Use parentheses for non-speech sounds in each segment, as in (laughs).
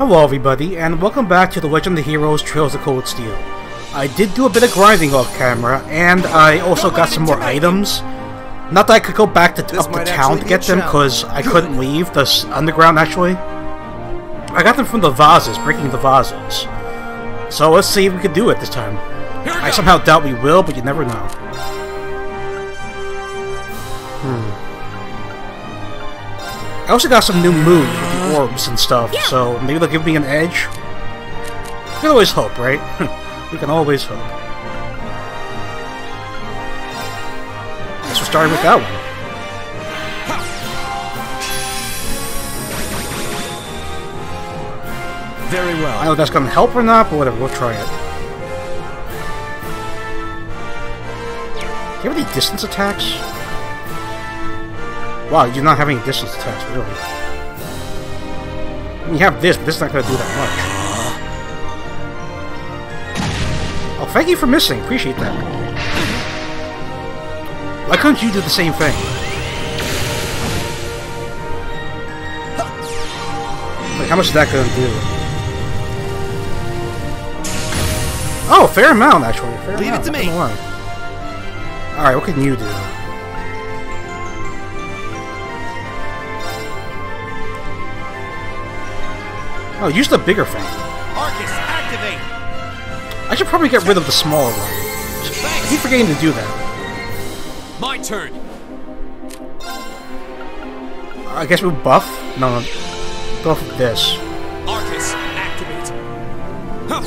Hello everybody, and welcome back to the Legend of the Heroes Trails of Cold Steel. I did do a bit of grinding off camera, and I also got some more items. Not that I could go back to up to town to get them, because I couldn't (laughs) leave the underground actually. I got them from the vases, breaking the vases. So let's see if we can do it this time. I somehow doubt we will, but you never know. Hmm. I also got some new moves orbs and stuff, Yeah. so maybe they'll give me an edge. We can always hope, right? (laughs) we can always hope. Guess we're starting with that one. Very well. I don't know if that's gonna help or not, but whatever, we'll try it. Do you have any distance attacks? Wow, you do not have any distance attacks, really. You have this, but this is not gonna do that much. Oh, thank you for missing. Appreciate that. Why couldn't you do the same thing? Like, how much is that gonna do? Oh, fair amount, actually. Fair Leave it to me. Alright, what can you do? Oh, use the bigger fan. Arcus, activate. I should probably get rid of the smaller one. I keep forgetting to do that. My turn. I guess we'll buff? No, no. Go for this. Arcus, activate. Huh.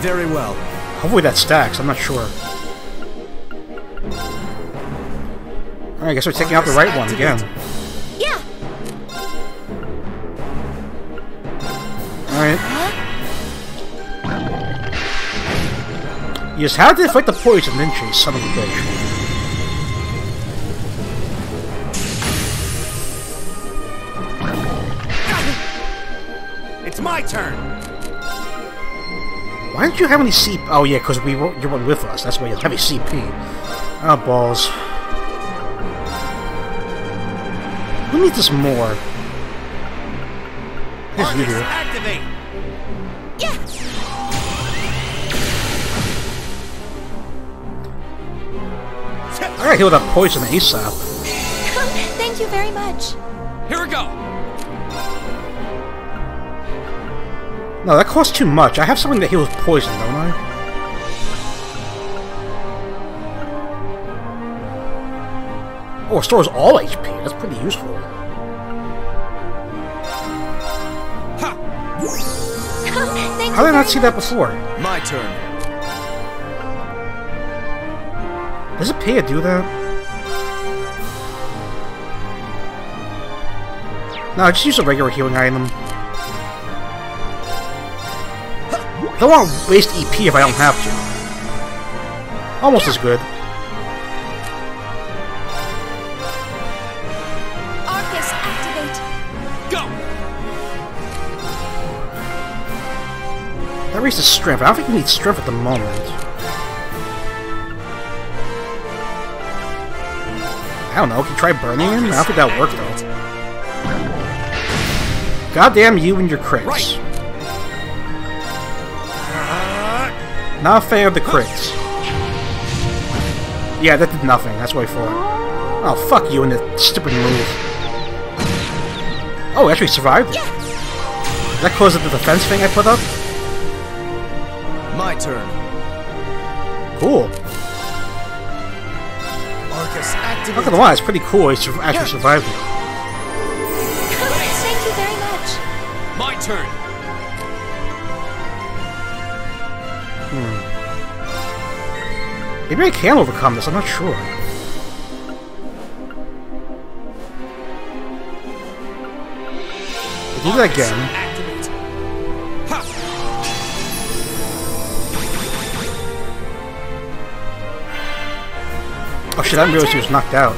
Very well. Hopefully that stacks, I'm not sure. Alright, I guess we're taking out the right one again. Alright. Yes, how did they fight the poison, didn't son of a bitch? It's my turn. Why don't you have any CP? Oh yeah, because we were, you weren't with us. That's why you have heavy CP. Oh balls. Who needs this more? Here's you do. activate. Gotta heal that poison ASAP. Thank you very much. Here we go. No, that costs too much. I have something that heals poison, don't I? Oh, it stores all HP. That's pretty useful. Ha. How did I not see that before? My turn. Does it pay to do that? No, just use a regular healing item. I don't want to waste EP if I don't have to. Almost as good. Arcus, activate. Go. That raises strength. I don't think we need strength at the moment. Don't know. Can you try burning him? I don't think that worked work though. Goddamn you and your crits. Right. Not a fan of the crits. Yeah, that did nothing. That's what I thought. Oh, fuck you and the stupid move. Oh, I actually survived it. That caused the defense thing I put up? my turn. Cool. Not activate. gonna lie, it's pretty cool. I actually survived it. Thank you very much. My turn. Hmm. Maybe I can overcome this. I'm not sure. I do that again. Shit! I didn't realize he was knocked out.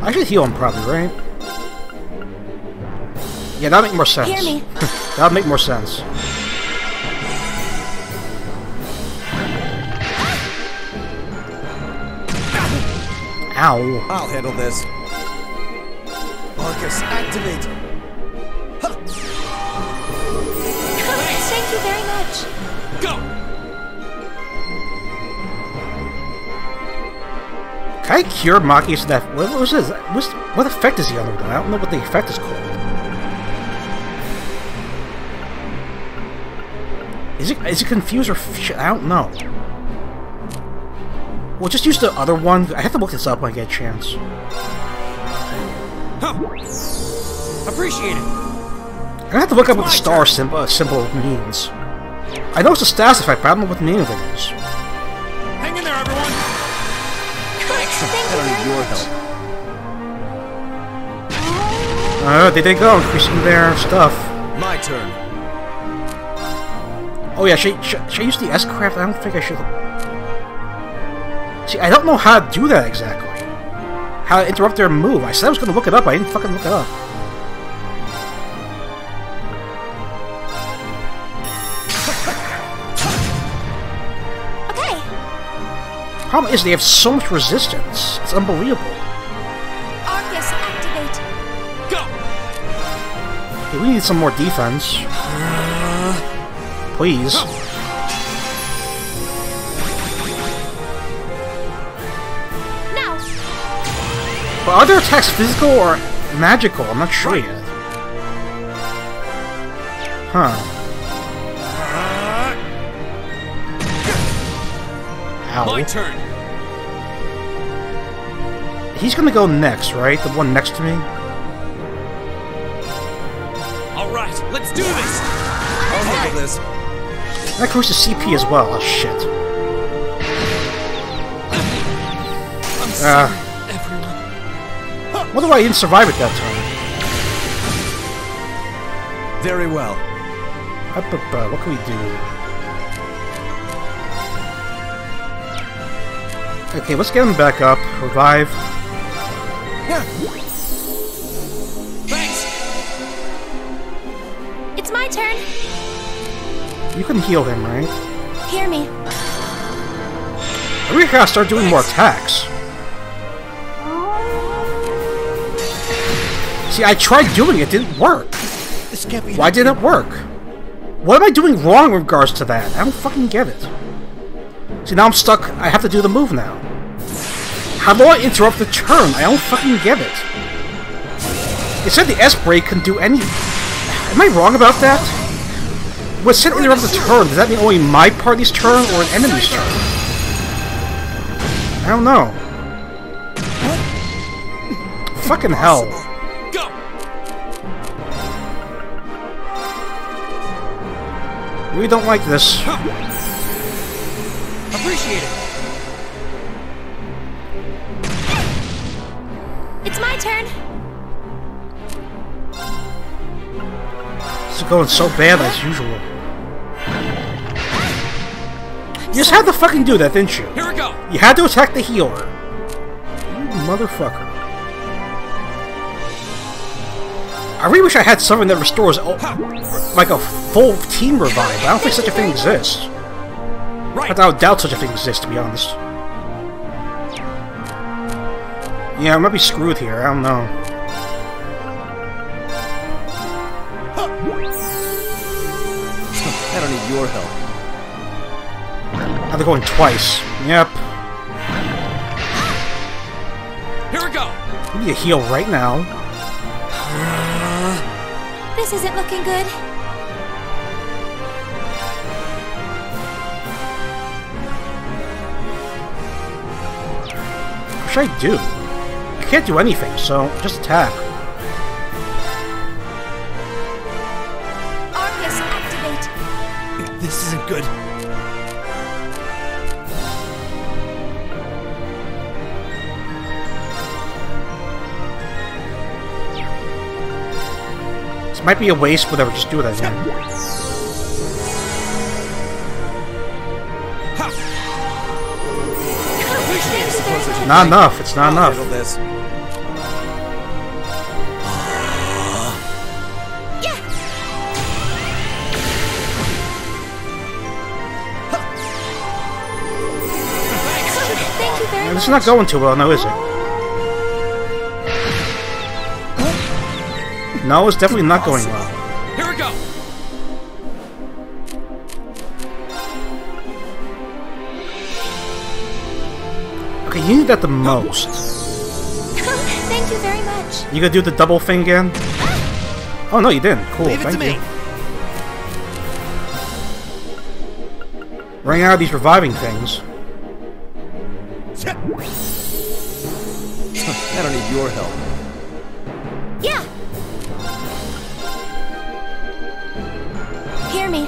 I should heal him probably, right? Yeah, that'll make more sense. (laughs) That'll make more sense. Ow. I'll handle this. Arcus, activate. Can I cure Maki so that what was this? What's, what effect is he under? I don't know what the effect is called. Is it is it confused or f- I don't know. Well, just use the other one. I have to look this up when I get a chance. Huh. Appreciate it. I'm gonna have to look up what the star symbol, uh, symbol means. I know it's a status effect, but I don't know what the meaning of it is. Your help. Uh, there they go, increasing their stuff. My turn. Oh yeah, should, should, should I use the S-Craft? I don't think I should. See, I don't know how to do that exactly. How to interrupt their move. I said I was gonna look it up, I didn't fucking look it up. Problem is, they have so much resistance. It's unbelievable. Arcus, activate. Go! Okay, we need some more defense. Please. Now. But are their attacks physical or magical? I'm not sure yet. Huh. Uh-huh. My turn. He's gonna go next, right? The one next to me? All right, let's do this. I'll handle this. That goes to CP as well. Oh, shit. I'm Uh, sorry, everyone. wonder why I didn't survive it that time. Very well. Up, up, uh, what can we do? Okay, let's get him back up. Revive. Yeah. Thanks. It's my turn. You can heal him, right? Hear me. I really gotta start doing more attacks. See, I tried doing it, didn't work. This can't be. Why didn't it work? What am I doing wrong in regards to that? I don't fucking get it. See, now I'm stuck. I have to do the move now. How do I interrupt the turn? I don't fucking get it. It said the S break can do any. Am I wrong about that? It said interrupt the turn, does that mean only my party's turn or an enemy's turn? I don't know. Fucking hell. Go. We don't like this. Appreciate it. My turn. This is going so bad as usual. You just had to fucking do that, didn't you? Here we go. You had to attack the healer. You motherfucker. I really wish I had something that restores oh, like a full team revive. I don't think such a thing exists. Right. I would doubt such a thing exists, to be honest. Yeah, I might be screwed here. I don't know. I don't need your help. Now they're going twice. Yep. Here we go. We need a heal right now. This isn't looking good. What should I do? I can't do anything, so just attack. Arcus, activate. This isn't good. This might be a waste, whatever, just do it again. Ha! Thank you very much. Not enough, it's not enough. This is not going too well now, is it? No, it's definitely not going well. Here we go. Okay, you need that the most. (laughs) Thank you very much. You gonna do the double thing again? Ah. Oh no, you didn't. Cool, Leave thank you. Running out of these reviving things. Your help. Yeah. Hear me.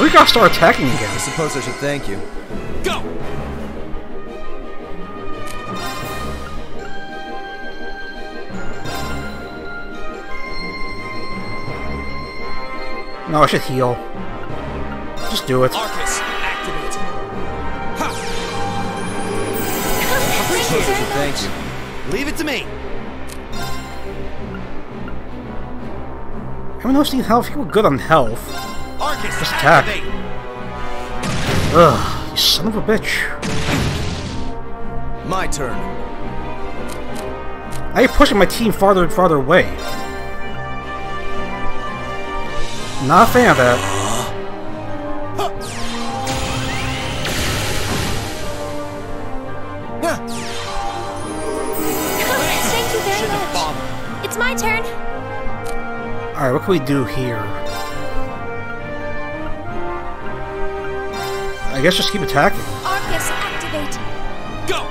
We gotta start attacking again. I suppose I should thank you. Go. No, I should heal. Just do it. Arcus, Thank you very should thank you. Leave it to me. Everyone else need health. You were good on health. Arcus, Just attack. Ugh, you son of a bitch. My turn. Now you're pushing my team farther and farther away. Not a fan of that. Alright, what can we do here? I guess just keep attacking. Arcus, activate. Go.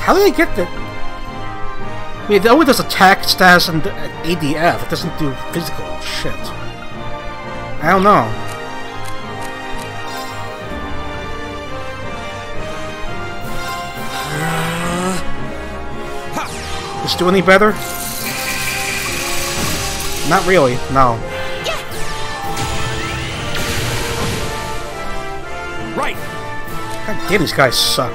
How do they get that? I mean, it only does attack, status, and ADF. It doesn't do physical shit. I don't know. Uh, does it do any better? Not really, no. Right. God damn, these guys suck.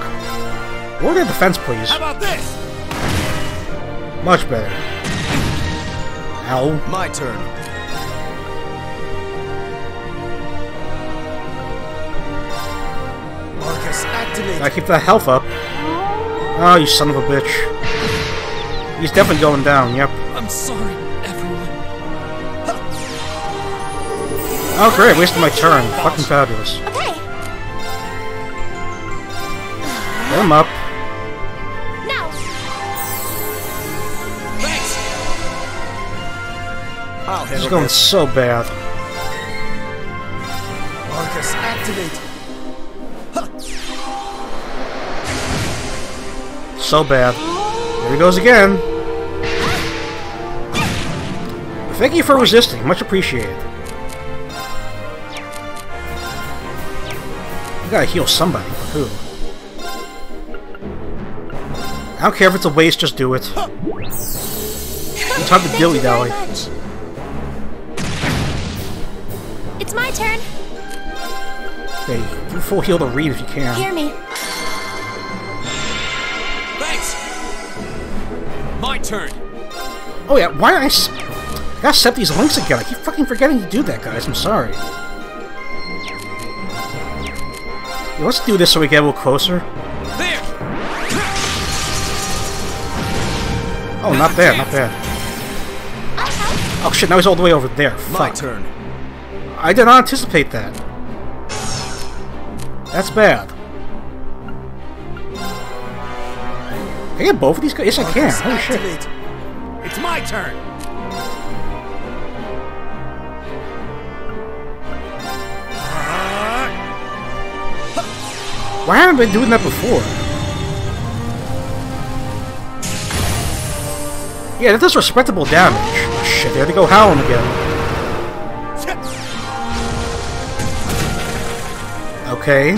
Lower their defense, please. How about this? Much better. Ow. My turn. Arcus, activate. Gotta keep that health up. Oh, you son of a bitch. He's definitely going down, yep. I'm sorry, Oh great, wasted my turn. Fucking fabulous. Okay. Get him up. Now. Thanks. I'll This is going this. so bad. Arcus, activate. So bad. There he goes again. Thank you for resisting. Much appreciated. Gotta heal somebody, but who? I don't care if it's a waste, just do it. No time to Thank dilly-dally. It's my turn. Okay, do full heal to Reed if you can. Hear me. Thanks. My turn. Oh yeah, why did I, s- I gotta set these links again? I keep fucking forgetting to do that, guys. I'm sorry. Let's do this so we get a little closer. There. Oh, not bad, not bad. Uh-huh. Oh shit, now he's all the way over there. My turn. I did not anticipate that. That's bad. Can I get both of these guys? Yes, I can. Arcus, Holy shit. It's my turn. Why haven't I been doing that before? Yeah, that does respectable damage. Oh, shit, they go howling again. Okay.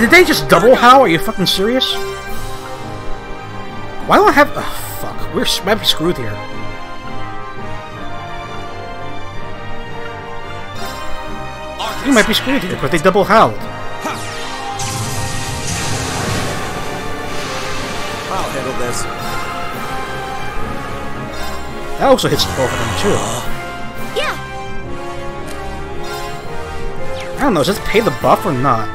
Did they just double howl? Are you fucking serious? Why don't I have... Oh, fuck. We're might screwed here. Arcus. We might be screwed here, because they double howled. I'll handle this. That also hits both of them, too. Yeah. I don't know, does it pay the buff or not?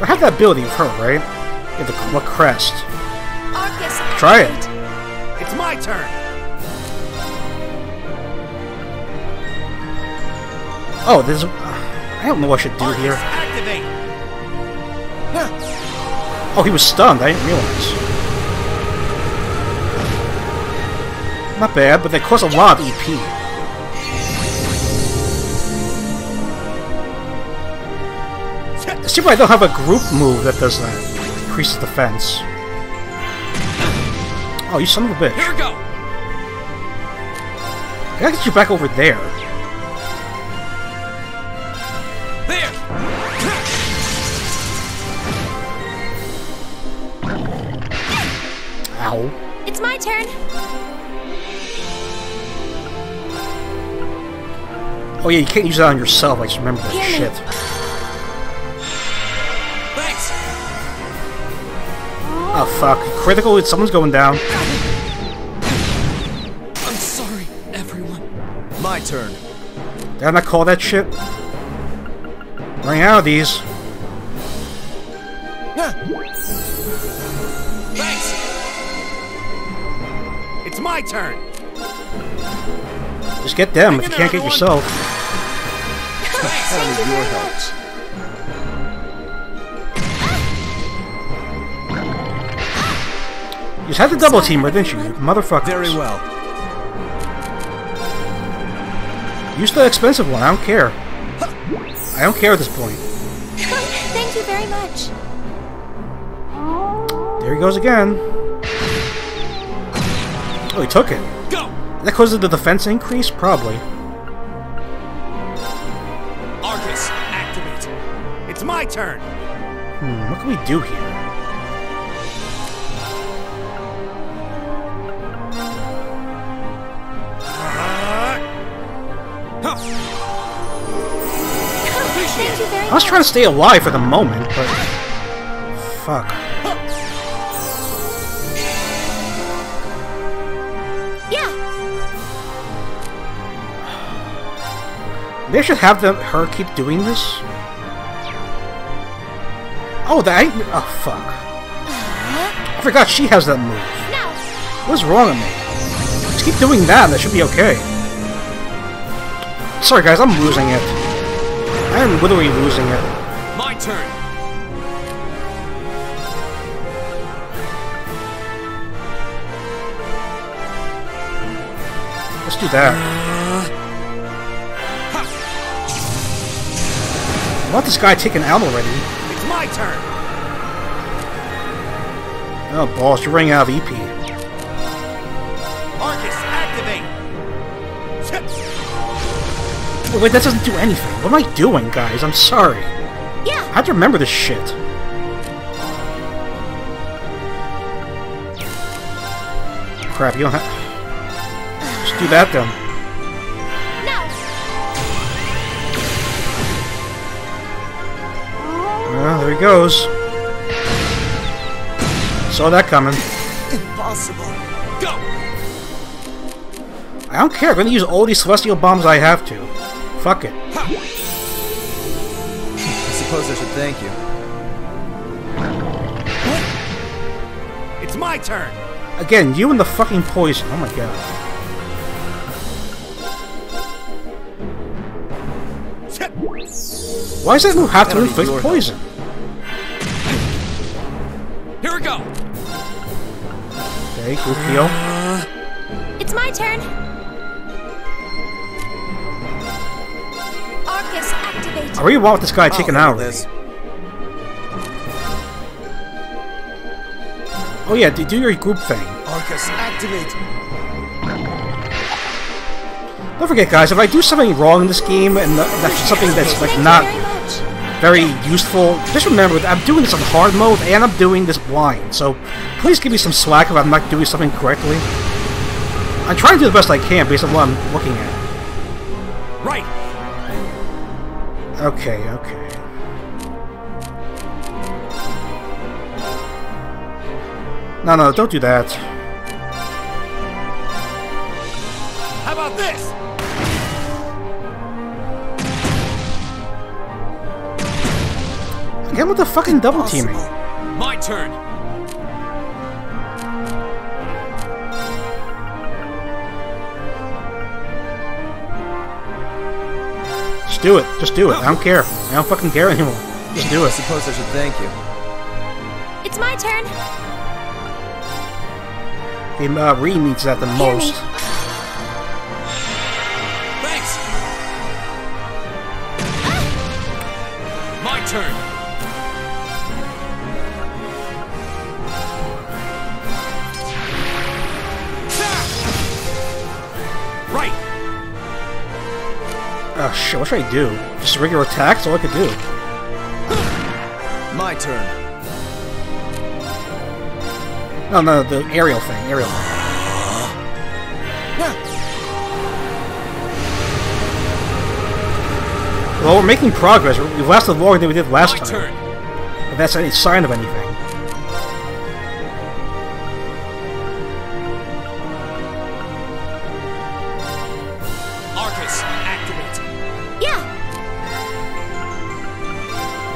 I have that ability of her, right? Yeah, the what crest. Arcus, Try it. It's my turn. Oh, there's. I don't know what I should do here. Oh, he was stunned. I didn't realize. Not bad, but they cost a lot of EP. It's too bad I don't have a group move that does that. Increases defense. Oh, you son of a bitch. Here we go. I gotta get you back over. There. Oh yeah, you can't use that on yourself. I just remember that Hear shit. Thanks. Oh fuck. Critical, someone's going down. I'm sorry, everyone. My turn. Did I not call that shit? Running out of these. Thanks. It's my turn. Just get them if you can't get yourself. I don't your help. You just had the double team her, didn't you? you Motherfucker. Very well. Use the expensive one. I don't care. I don't care at this point. (laughs) Thank you very much. There he goes again. Oh, he took it. Go. That because of the defense increase? Probably. Turn. Hmm, what can we do here? Thank you very I was trying to stay alive for the moment, but... Fuck. Yeah. Maybe I should have them, her keep doing this? Oh, that ain't... Oh, fuck. I forgot she has that move. What's wrong with me? Just keep doing that and that should be okay. Sorry guys, I'm losing it. I am literally losing it. My turn. Let's do that. Uh, I want this guy taken out already. It's my turn. Oh, boss, you're running out of EP. Arcus, activate. Wait, that doesn't do anything. What am I doing, guys? I'm sorry. Yeah. I have to remember this shit. Crap, you don't have... Just do that then. Well, there he goes. Saw that coming. Impossible. Go. I don't care. I'm gonna use all these celestial balms I have to. Fuck it. I suppose I should thank you. It's my turn. Again, you and the fucking poison. Oh my god. Why does that move have to inflict poison? Okay, heal. It's my turn. Arcus, activate. I really want this guy taken out handle this. Oh yeah, do, do your group thing. Arcus, activate. Don't forget, guys, if I do something wrong in this game and that's something that's like not you very useful, just remember that I'm doing this on hard mode and I'm doing this blind. So please give me some slack if I'm not doing something correctly. I'm trying to do the best I can based on what I'm looking at. Right. Okay, okay. No, no, don't do that. How about this? Again with the fucking double teaming. My turn. Just do it. Just do it. I don't care. I don't fucking care anymore. Just do it. (laughs) I suppose I should thank you. It's my turn. The uh, Re needs that the most. What should I do? Just regular attacks? All I could do. My turn. No, no, the aerial thing. Aerial thing. Well, we're making progress. We've lasted longer than we did last My time. turn. If that's any sign of anything.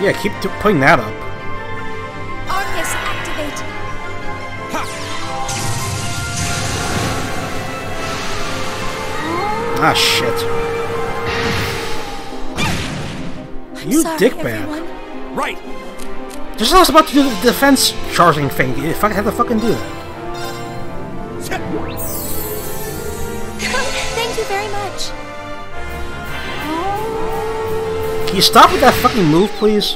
Yeah, keep t- putting that up. Arcus, activate. Ha! Ah, shit. I'm You sorry, dickbag. everyone. Right. Just I was about to do the defense charging thing. If I had to fucking do that. You stop with that fucking move, please?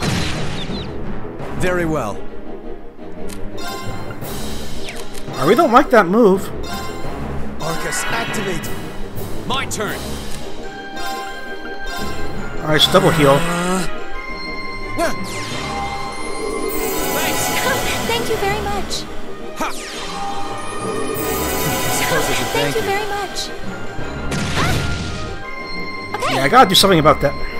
Very well. I really don't like that move. Arcus, activate. My turn. Alright, just double heal. Thanks. (laughs) Thank you very much. Ha! (laughs) Suppose Thank thank you you. very much. Ah! Okay. Yeah, I gotta do something about that.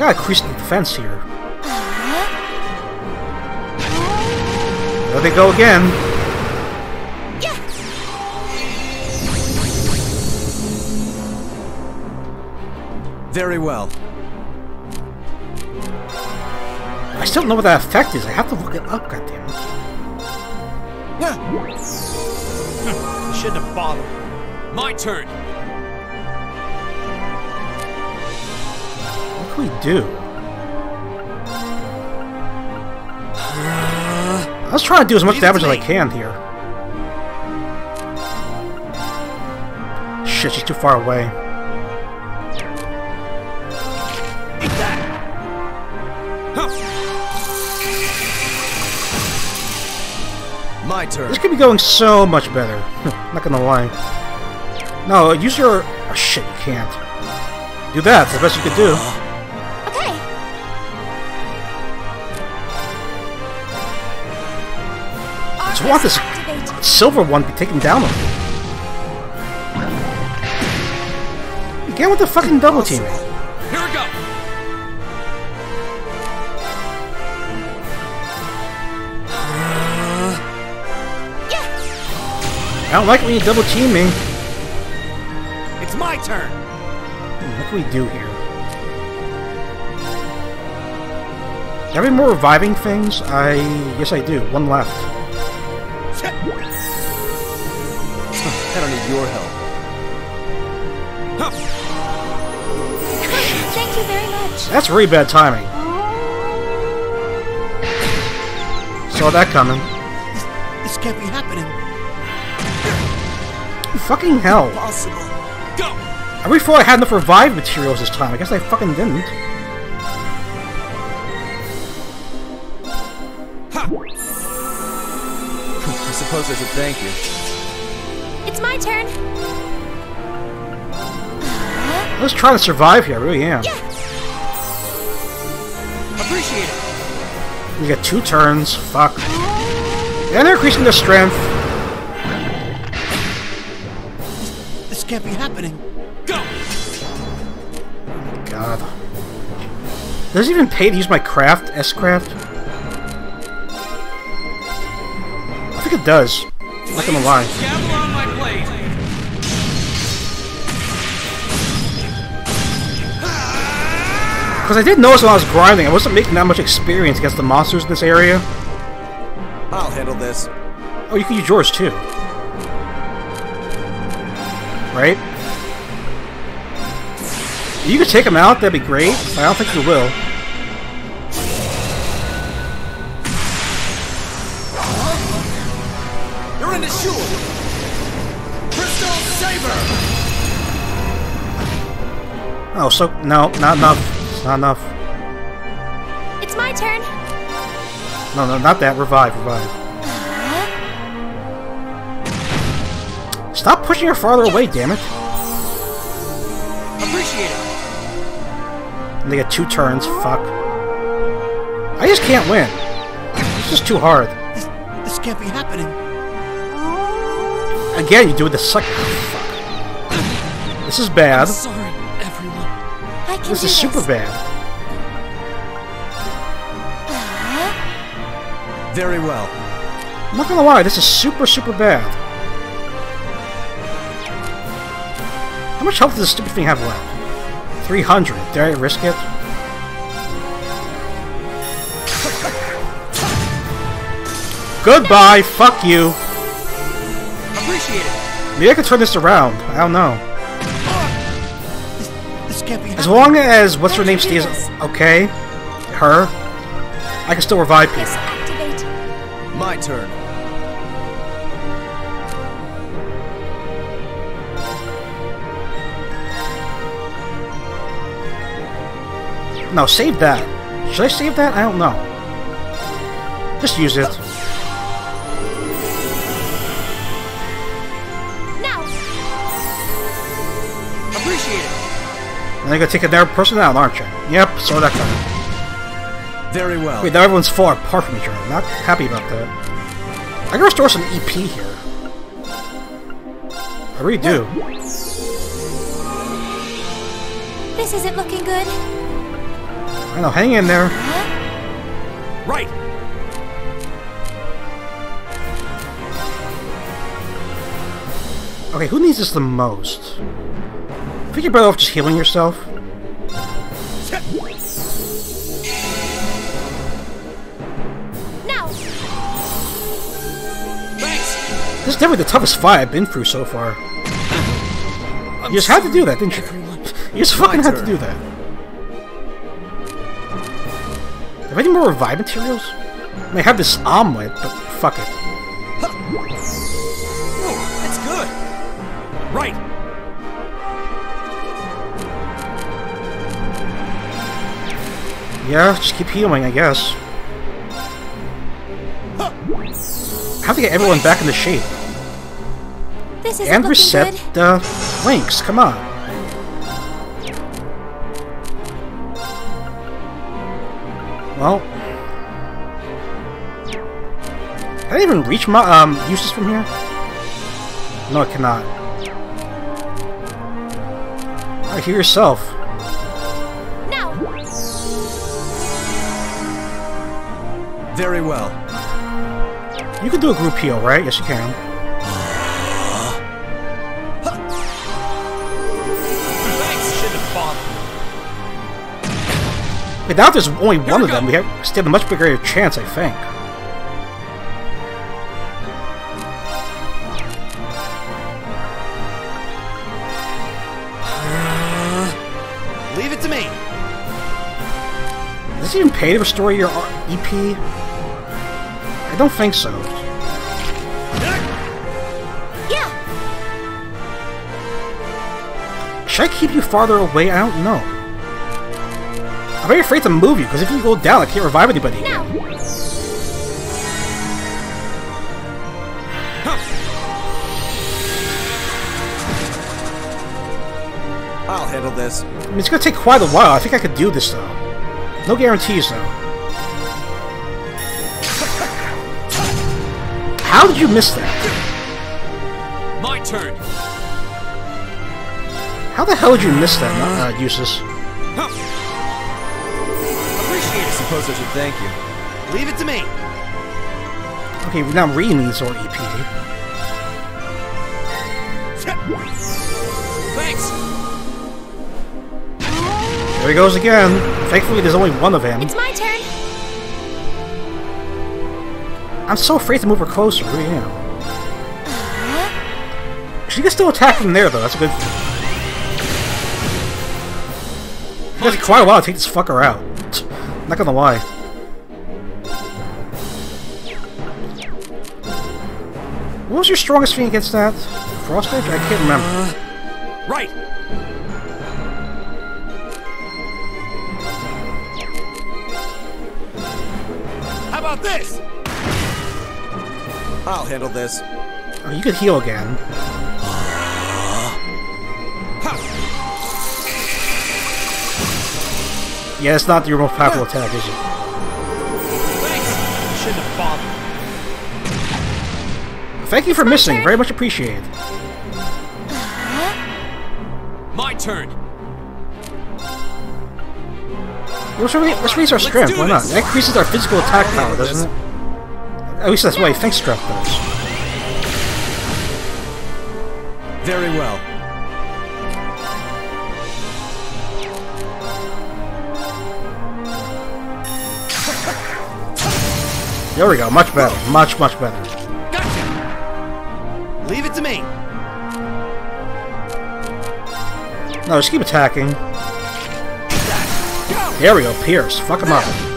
I gotta increase the defense here. There they go again. Very well. I still don't know what that effect is. I have to look it up, goddammit. You hmm. shouldn't have bothered. My turn. What can we do? Uh, I was trying to do as much damage as I can here. Shit, she's too far away. My turn. This could be going so much better. (laughs) Not gonna lie. No, use your... Oh, shit, you can't. Do that. It's the best you could do. Uh-huh. Want this silver one to be taken down on. Again with the fucking double teaming. Here we go. Yeah. I don't like when you double team me. It's my turn. Hmm, what can we do here? Do I have any more reviving things? I... Yes, I do. One left. I don't need your help. (laughs) Thank you very much. That's really bad timing. Oh. Saw that coming. This can't be happening. Fucking hell. Possible. Go. I really thought I had enough revive materials this time. I guess I fucking didn't. I suppose I should thank you. It's my turn. I'm just trying to survive here. I really am. Yeah. Appreciate it. We get two turns. Fuck. And they're increasing their strength. This can't be happening. Go. Oh God. Does it even pay to use my craft? S-craft? I think it does. I'm Not gonna lie. Because I did notice when I was grinding, I wasn't making that much experience against the monsters in this area. I'll handle this. Oh, you can use yours too. Right? If you could take him out, that'd be great. I don't think you will. You're in the shore. Crystal Saber. Oh, so no, not enough. It's not enough. It's my turn. No, no, not that. Revive, revive. Stop pushing her farther away, damn it. Appreciate it. And they get two turns. Fuck. I just can't win. It's just too hard. This, this can't be happening. Again, you do it the second. Fuck. This is bad. Sorry, everyone. Can This do is super bad. Very well. I'm not gonna lie, this is super, super bad. How much health does this stupid thing have left? 300. Dare I risk it? (laughs) Goodbye, fuck you. Appreciate it. Maybe I can turn this around. I don't know. This can't be As long as what's her name stays okay, her, I can still revive people. My turn. No, save that. Should I save that? I don't know. Just use it. And you're gonna take another person out, aren't you? Yep, so that kind. Very well. Wait, now everyone's far apart from each other. Not happy about that. I can restore some EP here. I really do. This isn't looking good. I know, hang in there. Right. Okay, who needs this the most? I think you're better off just healing yourself. Now. Thanks. This is definitely the toughest fight I've been through so far. You just had to do that, didn't you? (laughs) You just fucking had to do that. Have any more revive materials? I mean, I have this omelet, but fuck it. Ooh, that's good. Right. Yeah, just keep healing, I guess. Have to get everyone back into shape. This isn't And reset the links, come on. Well... Can I even reach my, um, uses from here? No, I cannot. Alright, heal yourself. Very well. You can do a group heal, right? Yes, you can. Thanks. Shouldn't have bothered. But now there's only one we of them. go. We have still a much bigger chance, I think. Leave it to me. Does this even pay to restore your EP? I don't think so. Yeah. Should I keep you farther away? I don't know. I'm very afraid to move you, because if you go down, I can't revive anybody. Now. I'll handle this. I mean, it's gonna take quite a while. I think I could do this, though. No guarantees, though. How did you miss that? My turn. How the hell did you miss that, uh, Eustace? Appreciate I suppose I should thank you. Leave it to me. Okay, now I'm reading needs our EP. Thanks. There he goes again. Thankfully, there's only one of him. It's my turn. I'm so afraid to move her closer, really am. She can still attack from there, though. That's a good thing. It took quite a while to take this fucker out. Not gonna lie. What was your strongest thing against that? Frost Edge? I can't remember. Right. How about this? I'll handle this. Oh, you could heal again. Yeah, it's not your most powerful attack, is it? Thanks. Shouldn't have bothered. Thank you for missing. Very much appreciated. Uh-huh. My turn. Let's, re let's raise our strength. Why not? That increases our physical attack power, doesn't it? At least that's I think strength does. Very well. There we go. Much better. Much, much better. Gotcha. Leave it to me. No, just keep attacking. There we go. Pierce. Fuck him up.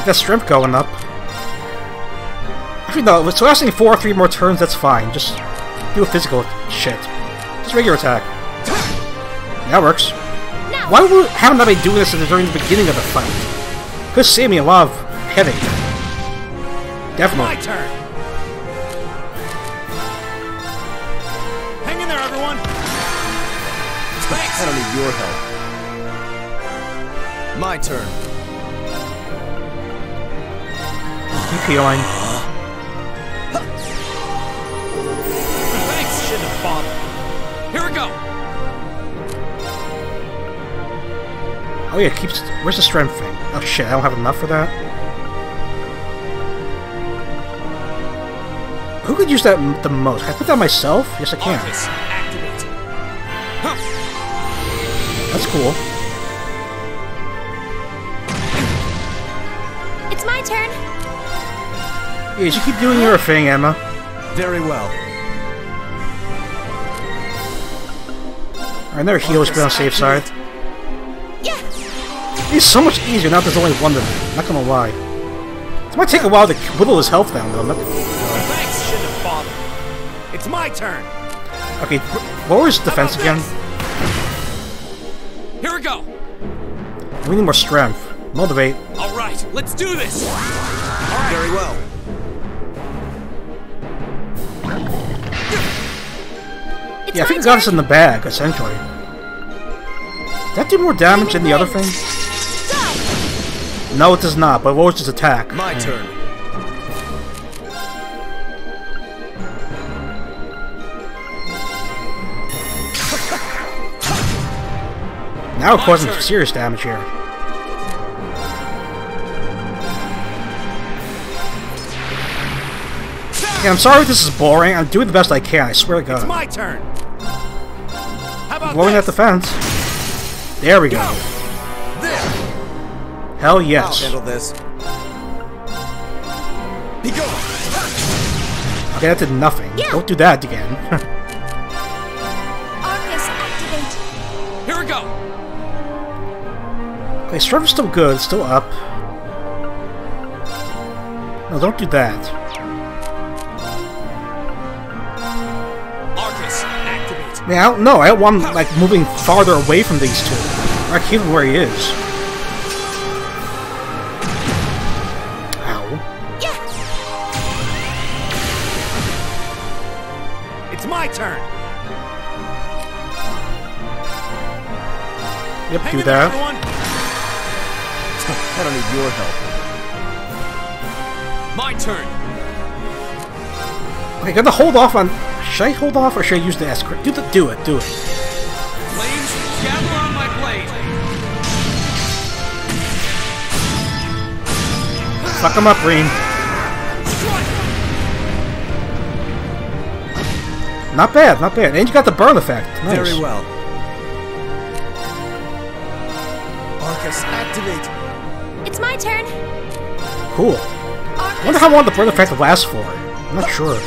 Keep that strength going up. Actually, no. So lasting four or three more turns, that's fine. Just do a physical shit. Just regular attack. That works. Now. Why would, haven't I been doing this during the beginning of the fight? Could save me a lot of headache. My turn. Hang in there, everyone. Thanks. I don't need your help. My turn. Keep healing. Thanks. Shouldn't. Here we go. Oh yeah, keeps. Where's the strength thing? Oh shit, I don't have enough for that. Who could use that the most? Can I put that myself? Yes, I can. Arcus, activate. Huh. That's cool. Yeah, you should keep doing your thing, Emma. Very well. I never heal has been on safe side. Yeah. It's so much easier now there's only one of them. Not gonna lie. It might take a while to whittle his health down, though. Not- Thanks. Shouldn't have bothered. It's my turn. Okay, what was defense again? Here we go. We need more strength. Motivate. All right. Let's do this. Very well. It's Yeah, I my think it got us in the bag, essentially. Does that do more damage than the other thing? Go. No, it does not, but what was his attack? My hmm. turn. Now we're causing turn. serious damage here. Yeah, I'm sorry if this is boring. I'm doing the best I can, I swear to God. It's my turn. Blowing at the fence. There we go. There. Hell yes. I'll handle this. Be gone. Okay, that did nothing. Yeah. Don't do that again. (laughs) Arcus, activate. Here we go. okay, strength is still good. Still up. No, don't do that. Activate. Man, I don't know. I don't want him, like, moving farther away from these two. I keep him where he is. Ow. Yeah. It's my turn. Yep, Hang do that. (laughs) I don't need your help. My turn. Okay, gotta hold off on. Should I hold off or should I use the S? crit? Do the, do it, do it. Flames, gather on my blade. Fuck him up, Green. Not bad, not bad. And you got the burn effect. Nice. Very well. Arcus, activate. It's my turn. Cool. Arcus. wonder how long the burn effect lasts for. I'm not sure.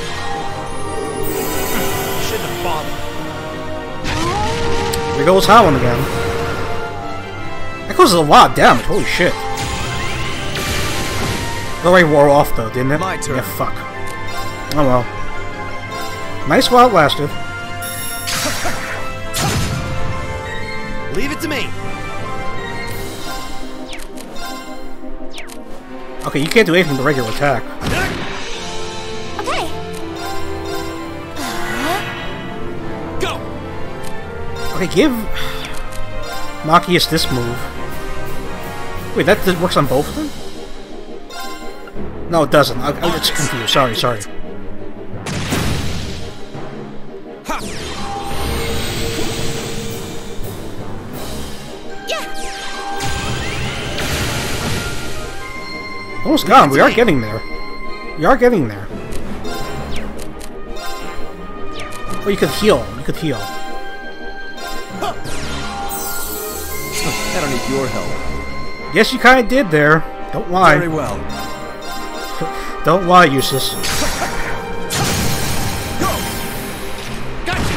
Here goes Howling again. That causes a lot of damage, holy shit. It already wore off though, didn't it? My turn. Yeah, fuck. Oh well. Nice while it lasted. Leave it to me. Okay, you can't do anything with the regular attack. Okay, give Machias this move. Wait, that works on both of them? No, it doesn't. I, I was confused. Sorry, sorry. Almost gone. We are getting there. We are getting there. Or you could heal. You could heal. I don't need your help. Yes, you kind of did there. Don't lie. Very well. (laughs) Don't lie, Jusis. Go. Gotcha.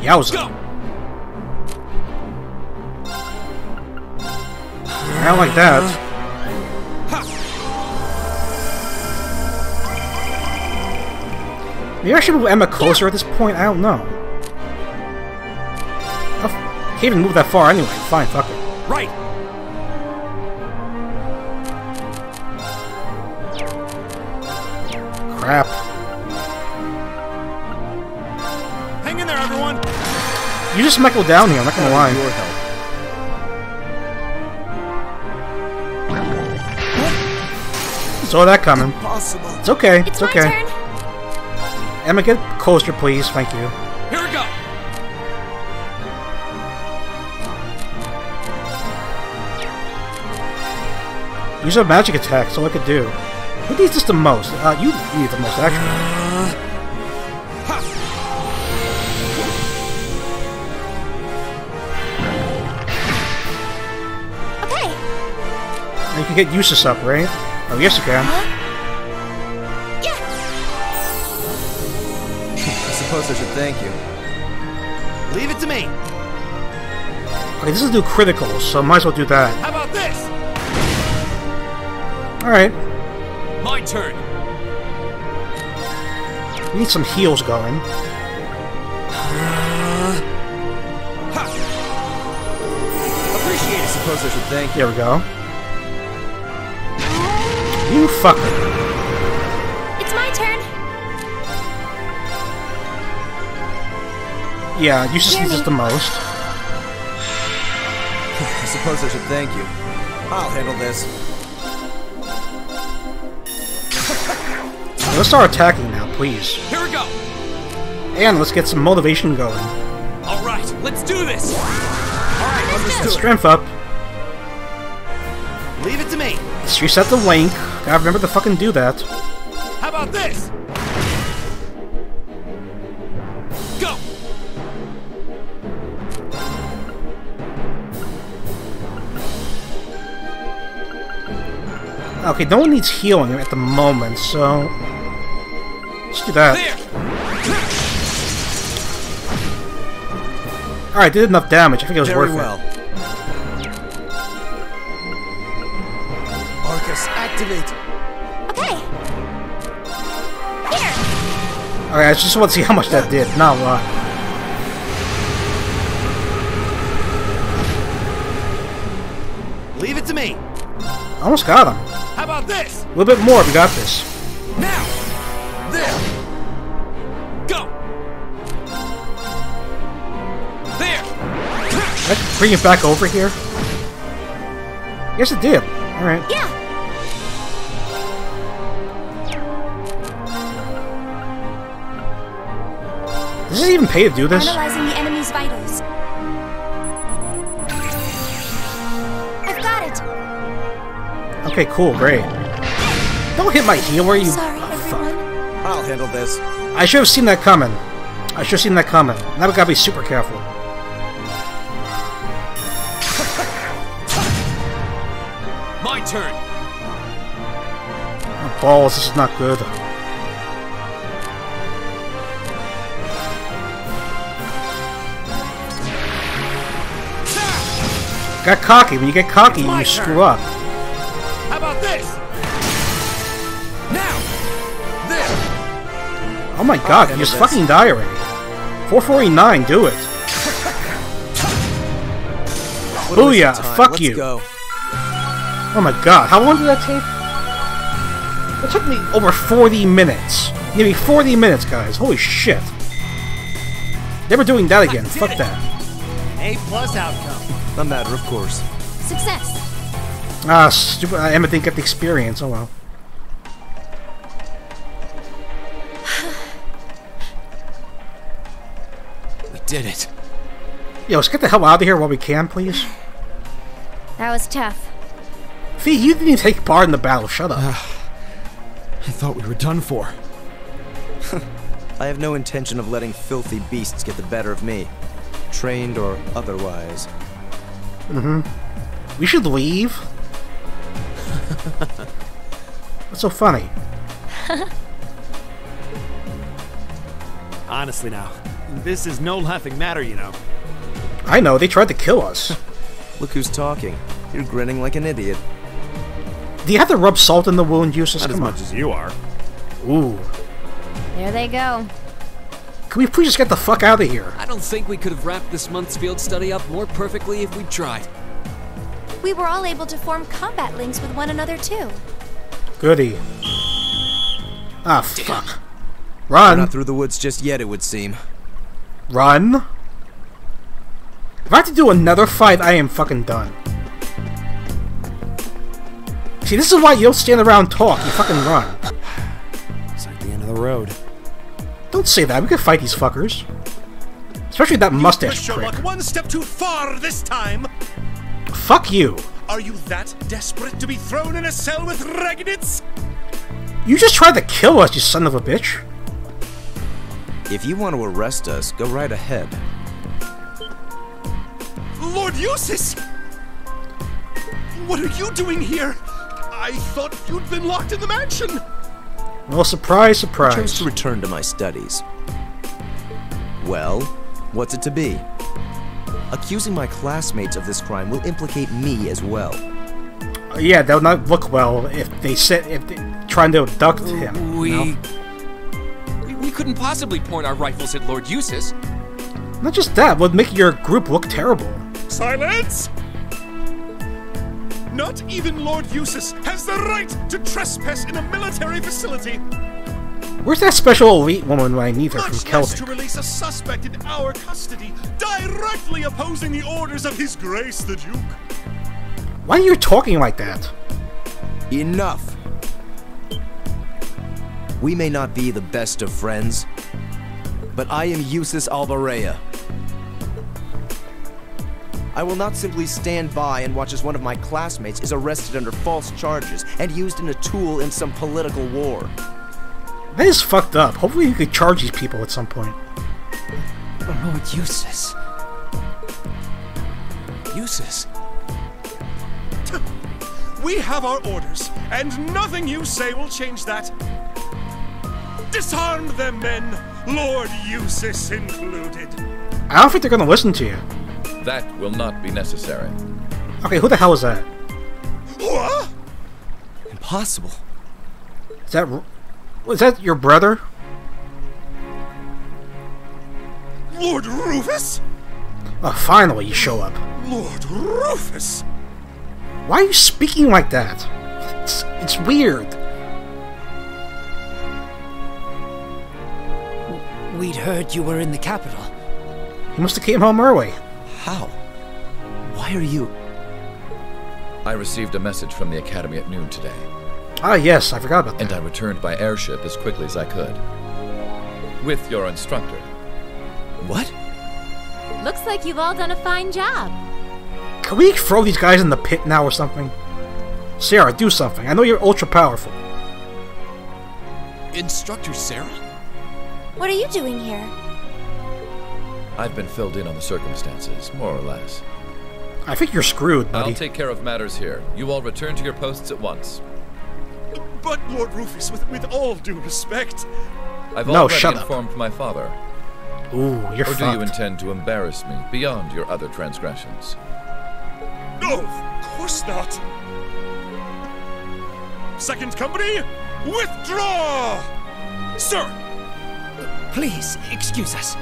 Yowza. Go. I don't like that. Maybe I should move Emma closer at this point. I don't know. I can't even move that far anyway. Fine, fuck it. Right. Crap. Hang in there, everyone. You just might go down here. I'm not gonna I lie. your help. Saw that coming. Possible. It's okay. It's It's my okay. turn. Emma, get closer, please. Thank you. Use a magic attack. so I could do. Who needs this the most? Uh, you need the most, actually. Okay. And you can get Jusis up, right? Oh, yes, you can. Yeah. (laughs) I suppose I should thank you. Leave it to me. Okay, this is do criticals, so might as well do that. How about this? Alright. My turn. We need some heals going. Ha. Appreciate it. suppose I should thank you. There we go. You fucker. It's my turn. Yeah, Jusis Hear needs me. this the most. (sighs) I suppose I should thank you. I'll handle this. Let's start attacking now, please. Here we go. And let's get some motivation going. All right, let's do this. All right, let's get understood. strength up. Leave it to me. Let's reset the link. Gotta remember to fucking do that. How about this? Go. Okay, no one needs healing at the moment, so... Let's that. There. Alright, did enough damage. I think it was Very worth well. Arcus, activate. Okay. Here. Alright, I just want to see how much that did. Not a lot. Leave it to me. Almost got him. How about this? A little bit more, we got this. Bring it back over here? Yes, it did. Alright. Yeah. Does it even pay to do this? Analyzing the enemy's vitals. I've got it. Okay, cool, great. Don't hit my healer, you... Sorry, oh, fuck. everyone. I'll handle this. I should have seen that coming. I should have seen that coming. Now we gotta be super careful. balls, this is not good. Got cocky. When you get cocky, you turn. screw up. How about this? Now, this. Oh my god, you just this. fucking die already. 449, do it. Booyah, fuck Let's you. Go. Oh my god, how long did that take? It took me over 40 minutes. Nearly 40 minutes, guys. Holy shit. Never doing that again. Fuck it. that. A plus outcome. A matter of course. Success. Ah, stupid. Uh, Emma didn't get the experience. Oh well. We did it. Yo, let's get the hell out of here while we can, please. That was tough. Fie, you didn't even take part in the battle. Shut up. (sighs) I thought we were done for. (laughs) I have no intention of letting filthy beasts get the better of me. Trained or otherwise. Mm hmm. We should leave. (laughs) What's so funny? (laughs) Honestly now, this is no laughing matter, you know. I know, they tried to kill us. Look who's talking. You're grinning like an idiot. Do you have to rub salt in the wound, Jusis? Not as Come on. much as you are. Ooh. There they go. Can we please just get the fuck out of here? I don't think we could have wrapped this month's field study up more perfectly if we tried. We were all able to form combat links with one another too. Goody. Ah, fuck. We're Run. not through the woods just yet, it would seem. Run. If I have to do another fight, I am fucking done. See, this is why you don't stand around and talk. You fucking run. It's like the end of the road. Don't say that. We can fight these fuckers. Especially that mustache Pushed your prick. luck one step too far this time. Fuck you. Are you that desperate to be thrown in a cell with Regnitz? You just tried to kill us, you son of a bitch. If you want to arrest us, go right ahead. Lord Jusis! What are you doing here? I thought you'd been locked in the mansion. Well, surprise, surprise. I chose surprise. to return to my studies. Well, what's it to be? Accusing my classmates of this crime will implicate me as well. Yeah, that would not look well if they said if they trying to abduct uh, him. We, you know? we. We couldn't possibly point our rifles at Lord Jusis. Not just that, would make your group look terrible. Silence! Not even Lord Jusis has the right to trespass in a military facility, Where's that special elite woman when I need her from much less to release a suspect in our custody, directly opposing the orders of His Grace the Duke. Why are you talking like that? Enough! We may not be the best of friends, but I am Jusis Albarea. I will not simply stand by and watch as one of my classmates is arrested under false charges and used in a tool in some political war. That is fucked up. Hopefully you could charge these people at some point. Lord Jusis. Jusis. We have our orders, and nothing you say will change that. Disarm them, men, Lord Jusis included. I don't think they're gonna listen to you. That will not be necessary. Okay, who the hell is that? What? Impossible. Is that was that your brother? Lord Rufus? Oh, finally you show up. Lord Rufus? Why are you speaking like that? It's, it's weird. We'd heard you were in the capital. He must have came home early. How? Why are you? I received a message from the Academy at noon today, Ah, yes, I forgot about that. and. I returned by airship as quickly as I could. With your instructor. What? Looks like you've all done a fine job. Can we throw these guys in the pit now or something? Sarah, do something. I know you're ultra powerful. Instructor Sarah? What are you doing here? I've been filled in on the circumstances, more or less. I think you're screwed, buddy. I'll take care of matters here. You all return to your posts at once. But, Lord Rufus, with, with all due respect, I've No, already shut up. informed my father. Ooh, you're Or do fucked. you intend to embarrass me beyond your other transgressions? No, of course not. Second company, withdraw! Sir! Please, excuse us.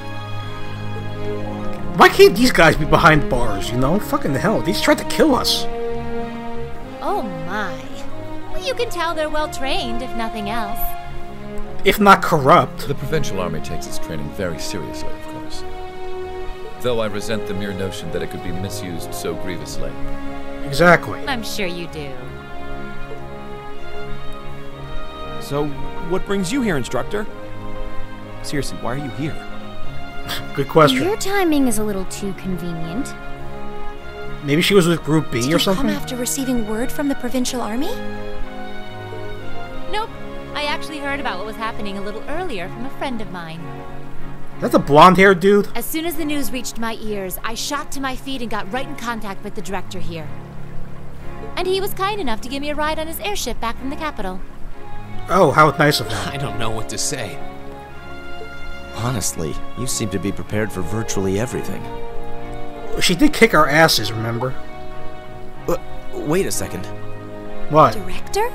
Why can't these guys be behind bars, you know? Fucking hell, these tried to kill us. Oh my. Well, you can tell they're well trained, if nothing else. If not corrupt. The Provincial Army takes its training very seriously, of course. Though I resent the mere notion that it could be misused so grievously. Exactly. I'm sure you do. So, what brings you here, instructor? Seriously, why are you here? (laughs) Good question. Your timing is a little too convenient. Maybe she was with Group B Did or you something? come after receiving word from the provincial army? Nope. I actually heard about what was happening a little earlier from a friend of mine. That's a blonde haired dude? As soon as the news reached my ears, I shot to my feet and got right in contact with the director here. And he was kind enough to give me a ride on his airship back from the capital. Oh, how nice of him. (laughs) I don't know what to say. Honestly, you seem to be prepared for virtually everything. She did kick our asses, remember? Uh, wait a second. What? Director?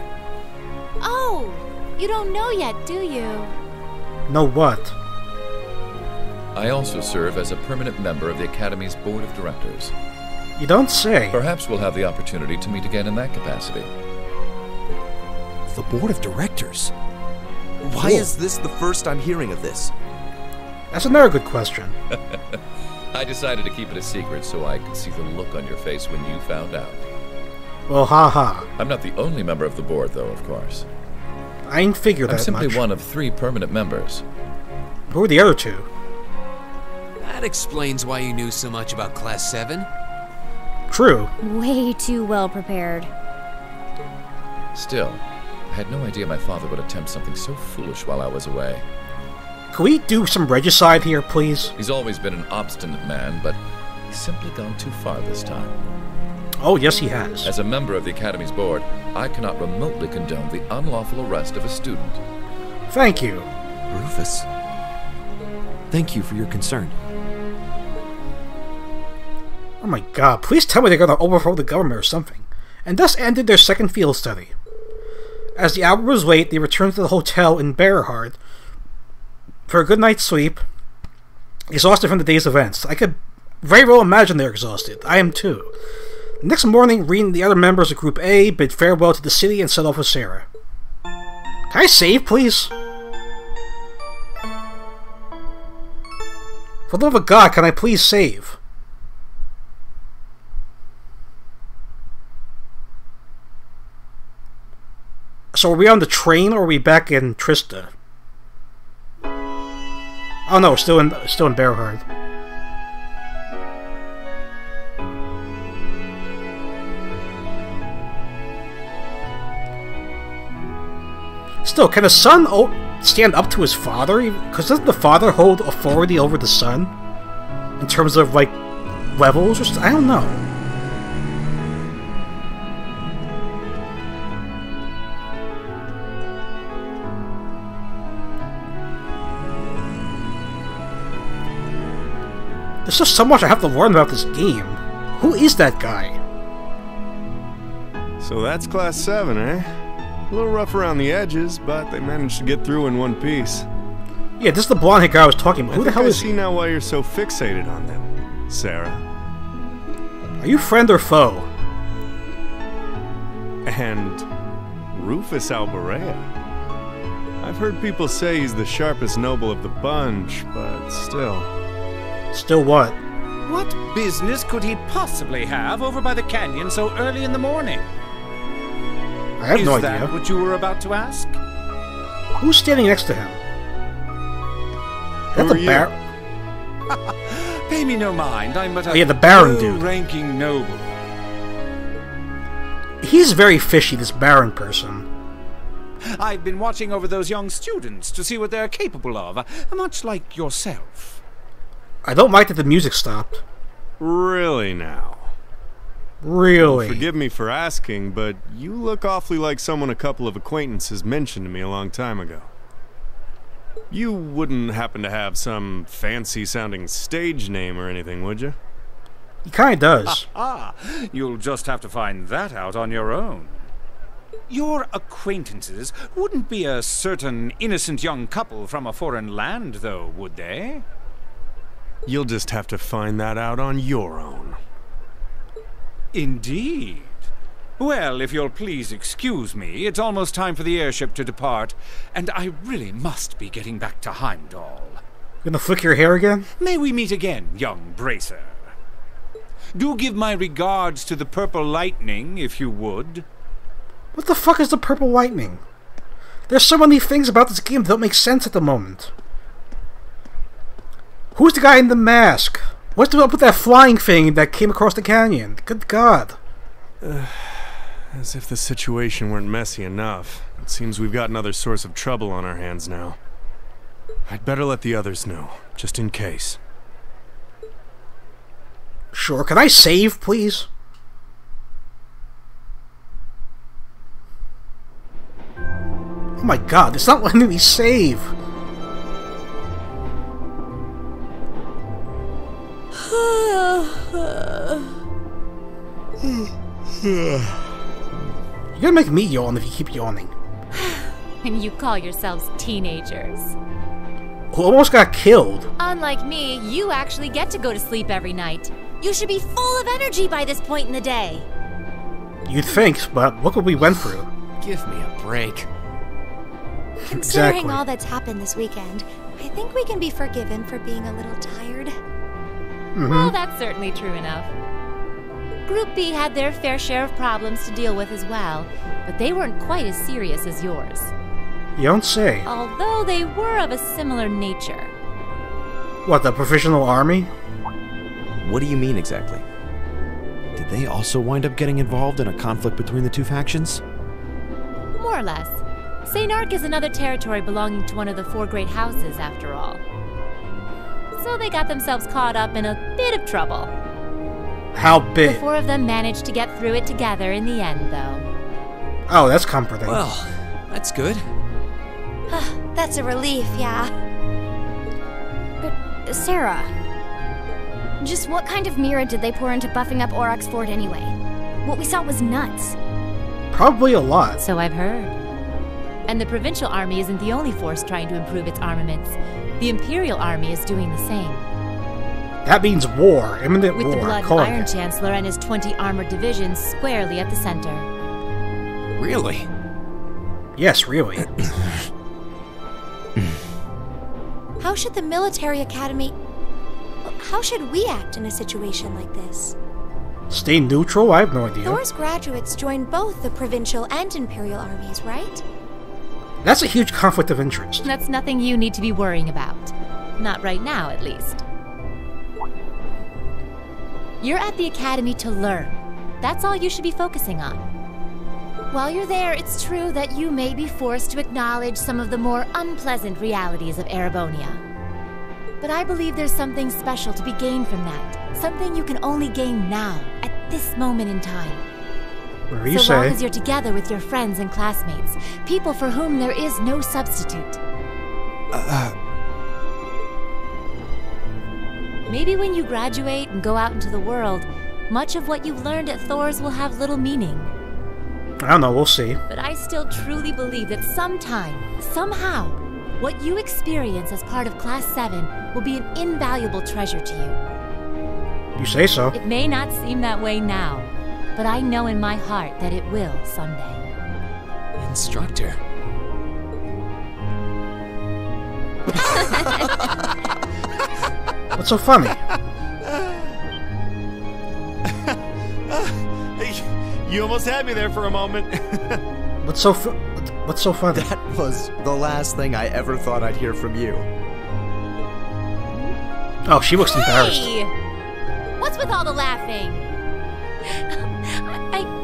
Oh, you don't know yet, do you? Know what? I also serve as a permanent member of the Academy's Board of Directors. You don't say. Perhaps we'll have the opportunity to meet again in that capacity. The board of directors? Why is this the first I'm hearing of this? That's another good question. (laughs) I decided to keep it a secret so I could see the look on your face when you found out. Well, haha. I'm not the only member of the board, though, of course. I ain't figured I'm that simply much. one of three permanent members. Who are the other two? That explains why you knew so much about Class 7. True. Way too well prepared. Still, I had no idea my father would attempt something so foolish while I was away. Can we do some regicide here, please? He's always been an obstinate man, but he's simply gone too far this time. Oh, yes, he has. As a member of the Academy's board, I cannot remotely condone the unlawful arrest of a student. Thank you. Rufus? Thank you for your concern. Oh my god, please tell me they're gonna overthrow the government or something. And thus ended their second field study. As the hour was late, they returned to the hotel in Bareahard for a good night's sleep, exhausted from the day's events. I could very well imagine they're exhausted. I am too. Next morning, Reed and the other members of Group A bid farewell to the city and set off with Sarah. Can I save, please? For the love of God, can I please save? So are we on the train or are we back in Trista? Oh no, we're still in still in Bareahard. Still, can a son stand up to his father? Because doesn't the father hold authority over the son? In terms of, like, levels or something? I don't know. There's just so much I have to learn about this game. Who is that guy? So that's Class 7, eh? A little rough around the edges, but they managed to get through in one piece. Yeah, this is the blonde haired guy I was talking about. I Who the think hell I is see he? now why you're so fixated on them, Sarah. Are you friend or foe? And Rufus Albarea. I've heard people say he's the sharpest noble of the bunch, but still. Still what? What business could he possibly have over by the canyon so early in the morning? I have Is no that what you were about to ask? Who's standing next to him? That's a you? (laughs) Pay me no mind. I'm but a Oh, yeah, the Baron dude. ranking noble. He's very fishy, this Baron person. I've been watching over those young students to see what they're capable of, much like yourself. I don't like that the music stopped. Really now? Really? Forgive me for asking, but you look awfully like someone a couple of acquaintances mentioned to me a long time ago. You wouldn't happen to have some fancy sounding stage name or anything, would you? He kinda does. (laughs) Ah, you'll just have to find that out on your own. Your acquaintances wouldn't be a certain innocent young couple from a foreign land, though, would they? You'll just have to find that out on your own. Indeed. Well, if you'll please excuse me, it's almost time for the airship to depart, and I really must be getting back to Heimdall. Gonna flick your hair again? May we meet again, young Bracer. Do give my regards to the Purple Lightning, if you would. What the fuck is the purple lightning? There's so many things about this game that don't make sense at the moment. Who's the guy in the mask? What's the up with that flying thing that came across the canyon? Good God. (sighs) As if the situation weren't messy enough. It seems we've got another source of trouble on our hands now. I'd better let the others know, just in case. Sure, can I save, please? Oh my god, it's not letting me save! You're gonna make me yawn if you keep yawning. (sighs) And you call yourselves teenagers. Who almost got killed. Unlike me, you actually get to go to sleep every night. You should be full of energy by this point in the day. You'd think, but look what we went through. Give me a break. Considering Exactly. all that's happened this weekend, I think we can be forgiven for being a little tired. Mm-hmm. Well, that's certainly true enough. Group B had their fair share of problems to deal with as well, but they weren't quite as serious as yours. You don't say. Although they were of a similar nature. What, the professional army? What do you mean exactly? Did they also wind up getting involved in a conflict between the two factions? More or less. Saint-Arkh is another territory belonging to one of the four great houses, after all. So they got themselves caught up in a bit of trouble. How The big? four of them managed to get through it together in the end, though. Oh, that's comforting. Well, that's good. Ah, that's a relief, yeah. But, Sarah, just what kind of mirror did they pour into buffing up Aurochs Fort anyway? What we saw was nuts. Probably a lot. So I've heard. And the provincial army isn't the only force trying to improve its armaments. The imperial army is doing the same. That means war. Imminent With war. the Blood calling Iron it. Chancellor and his 20 armored divisions squarely at the center. Really? Yes, really. (clears throat) How should the military academy. How should we act in a situation like this? Stay neutral? I have no idea. Thors graduates join both the provincial and imperial armies, right? That's a huge conflict of interest. That's nothing you need to be worrying about. Not right now, at least. You're at the academy to learn. That's all you should be focusing on. While you're there, it's true that you may be forced to acknowledge some of the more unpleasant realities of Erebonia. But I believe there's something special to be gained from that. Something you can only gain now, at this moment in time. You so long say. as you're together with your friends and classmates, people for whom there is no substitute. Uh, Maybe when you graduate and go out into the world, much of what you've learned at Thors will have little meaning. I don't know, we'll see. But I still truly believe that sometime, somehow, what you experience as part of Class 7 will be an invaluable treasure to you. You say so. It may not seem that way now, but I know in my heart that it will someday. Instructor. What's so funny? (laughs) You almost had me there for a moment. (laughs) What's so fu- What's so funny? That was the last thing I ever thought I'd hear from you. Oh, she looks embarrassed. Hey! What's with all the laughing?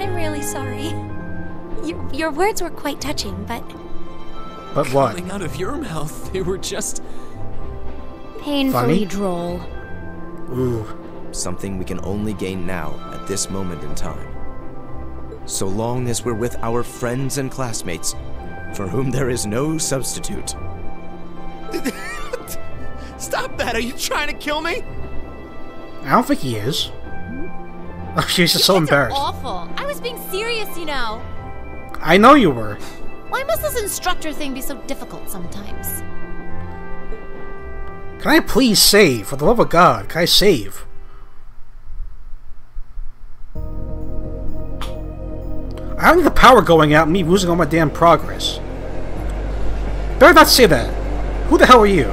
I, I'm really sorry. Your, your words were quite touching, but But what? Coming out of your mouth, they were just. painfully Funny? droll. Ooh. Something we can only gain now, at this moment in time. So long as we're with our friends and classmates, for whom there is no substitute. (laughs) Stop that! Are you trying to kill me? I don't think he is. (laughs) Oh, she was just so Kids are embarrassed. awful. I was being serious, you know. I know you were. Why must this instructor thing be so difficult sometimes? Can I please save? For the love of God, can I save? I don't need the power going out and me losing all my damn progress. Better not say that. Who the hell are you?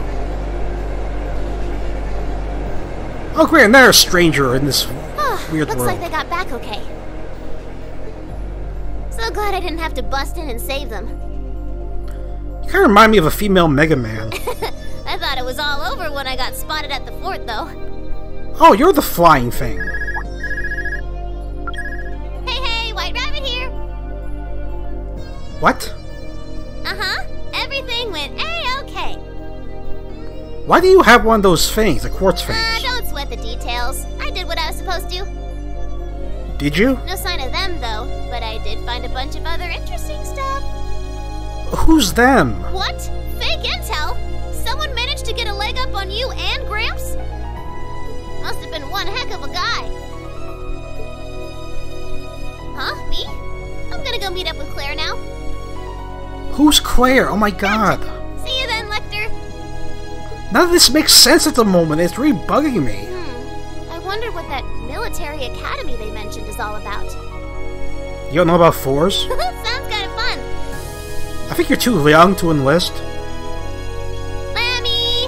Oh great, another stranger in this weird Looks world. like they got back okay. So glad I didn't have to bust in and save them. You kind of remind me of a female Mega Man. (laughs) I thought it was all over when I got spotted at the fort, though. Oh, you're the flying thing. Hey, hey, White Rabbit here. What? Uh huh. Everything went a-okay. Why do you have one of those things, the quartz thing? Uh, don't sweat the details. I did what I was supposed to. Did you? No sign of them, though, but I did find a bunch of other interesting stuff. Who's them? What? Fake intel? Someone managed to get a leg up on you and Gramps? Must have been one heck of a guy. Huh? Me? I'm gonna go meet up with Claire now. Who's Claire? Oh my god. None of this makes sense at the moment. It's really bugging me. Hmm. I wonder what that military academy they mentioned is all about. You don't know about Thors? (laughs) Sounds kind of fun. I think you're too young to enlist. Lammy!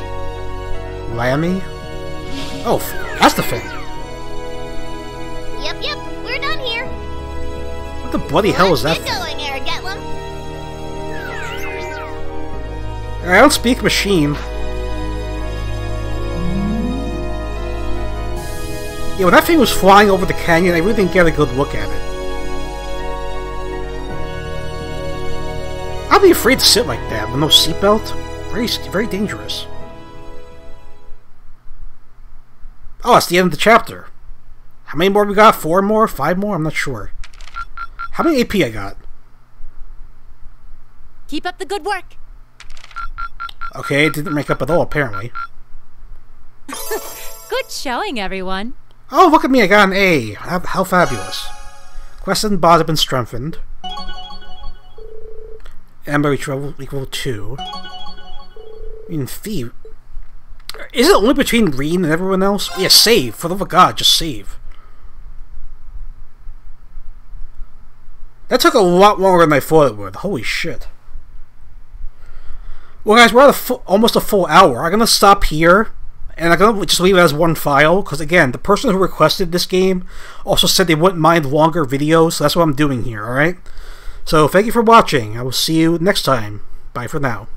Lammy? Oh, that's the thing. Yep, yep, we're done here. What the bloody hell is that? Going, Eric Getlum. I don't speak machine. Yeah, when that thing was flying over the canyon, I really didn't get a good look at it. I'd be afraid to sit like that with no seatbelt. Very, very dangerous. Oh, it's the end of the chapter. How many more we got? Four more? Five more? I'm not sure. How many AP I got? Keep up the good work. Okay, it didn't make up at all, apparently. (laughs) Good showing, everyone. Oh, look at me, I got an A. How, fabulous. Quest and boss have been strengthened. Amber equal, equal 2. I mean, Fie. Is it only between Rean and everyone else? Yeah, save. For the love of God, just save. That took a lot longer than I thought it would. Holy shit. Well, guys, we're at a almost a full hour. I'm gonna stop here, and I'm gonna just leave it as one file because, again, the person who requested this game also said they wouldn't mind longer videos, so that's what I'm doing here. All right. So, thank you for watching. I will see you next time. Bye for now.